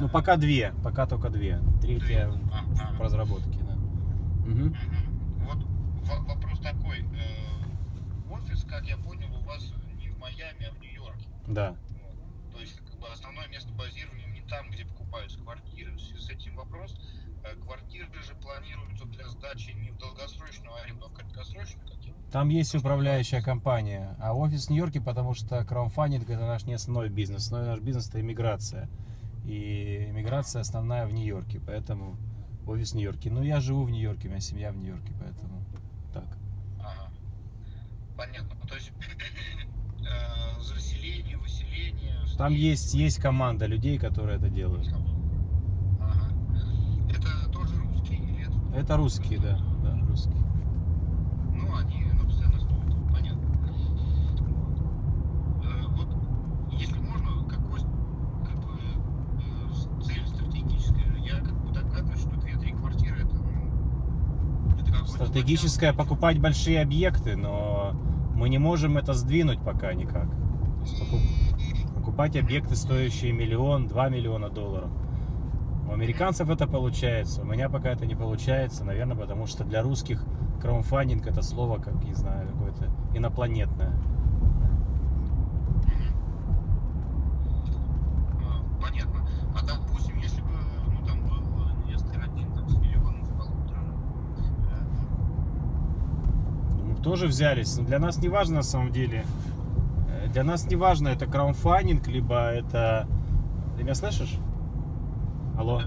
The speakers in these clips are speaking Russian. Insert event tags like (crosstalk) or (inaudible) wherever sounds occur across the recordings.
Ну, пока две, пока только две. Третья Ага. в разработке, да. Мгм. Вот во- вопрос такой. э, Офис, как я понял, у вас не в Майами, а в Нью-Йорке. Да. Вот. То есть как бы основное место базирования не там, где покупаются квартиры. В связи с этим вопрос. э, Квартиры же планируются для сдачи не в долгосрочную аренду, а в краткосрочную Там есть управляющая компания, а офис в Нью-Йорке, потому что краудфандинг это наш не основной бизнес. Основной наш бизнес это иммиграция. И иммиграция основная в Нью-Йорке, поэтому офис в Нью-Йорке. Ну, я живу в Нью-Йорке, у меня семья в Нью-Йорке, поэтому так. Ага. Понятно. То есть (laughs) э, заселение, выселение. Там есть, есть команда людей, которые это делают. Ага. Это тоже русские или это? Это русские, да, да, русские. Ну, они на постоянной основе, это понятно. Э, Вот, если можно, какой, как бы, э, цель стратегическая? Я как бы догадываюсь, что 2-3 квартиры это, ну, это какой-то Стратегическое покупать большие объекты, но мы не можем это сдвинуть пока никак. То есть покуп- покупать объекты, стоящие миллион, два миллиона долларов. У американцев это получается, у меня пока это не получается, наверное, потому что для русских краудфандинг это слово, как, не знаю, какое-то инопланетное. А, Понятно. А допустим, если бы, ну, там был инвестор один, там, с миллионом, с полутора, э, Мы бы тоже взялись, но для нас не важно на самом деле. Э, Для нас не важно, это краудфандинг, либо это... Ты меня слышишь? Алло?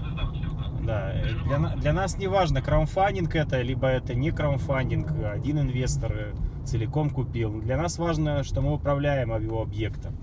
да. Э, для, для нас не важно, краудфандинг это, либо это не краудфандинг, один инвестор э, целиком купил. Для нас важно, что мы управляем его объектом.